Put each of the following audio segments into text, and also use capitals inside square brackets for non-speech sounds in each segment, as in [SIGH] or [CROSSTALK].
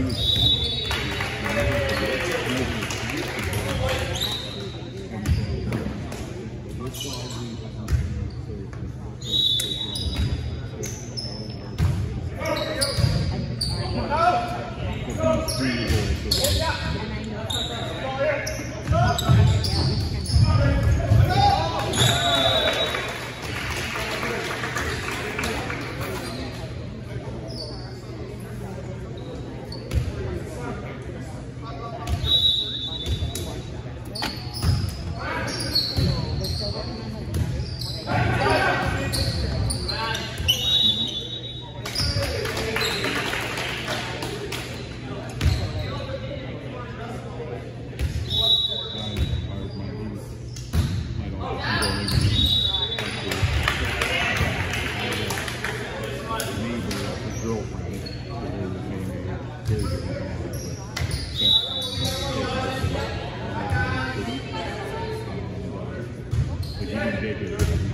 amigos. Hey,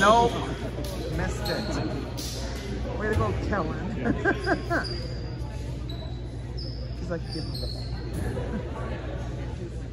nope. Missed it. Way to go, Kellen. [LAUGHS] He's like, give him the [LAUGHS]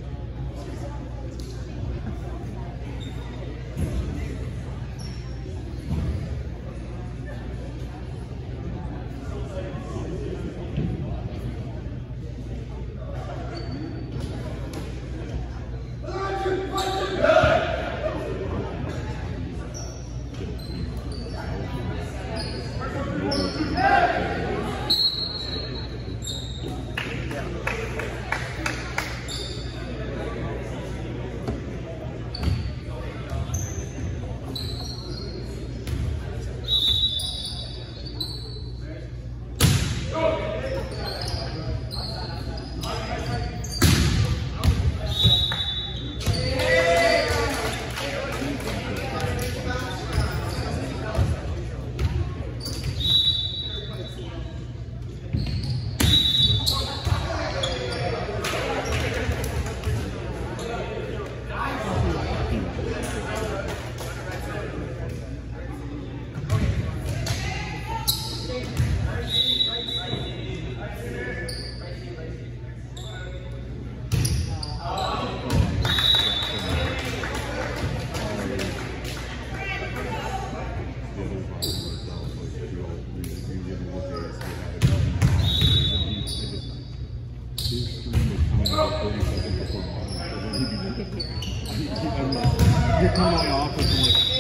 You come to my office